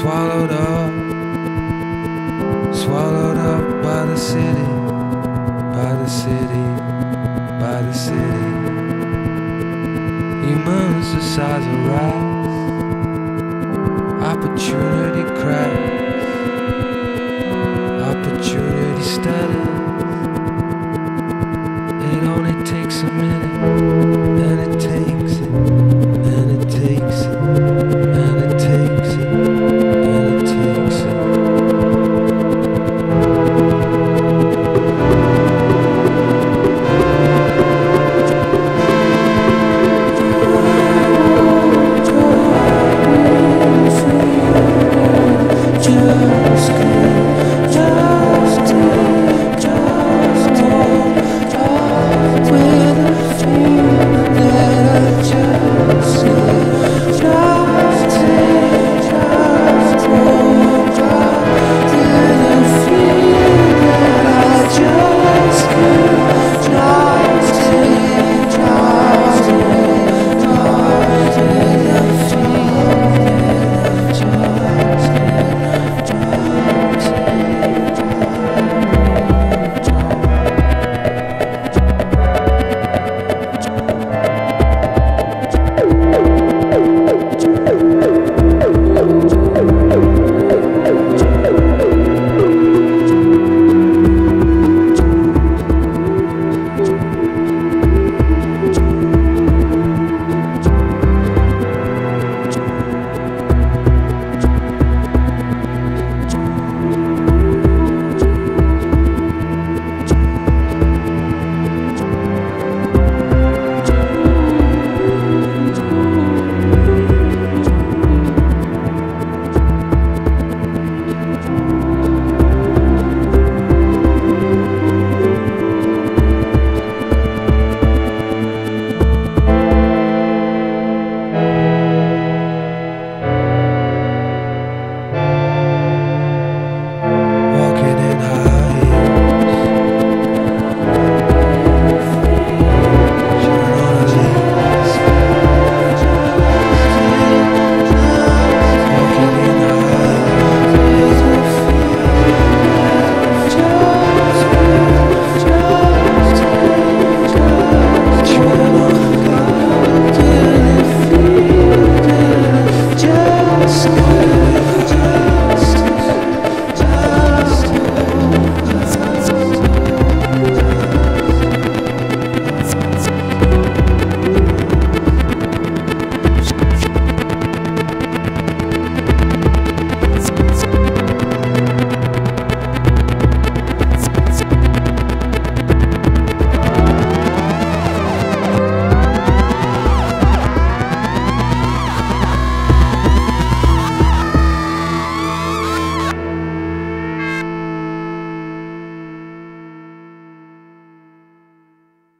swallowed up, swallowed up by the city, by the city, by the city. Humans the size of rats, opportunity cracks, opportunity studies. It only takes a minute, and it takes it.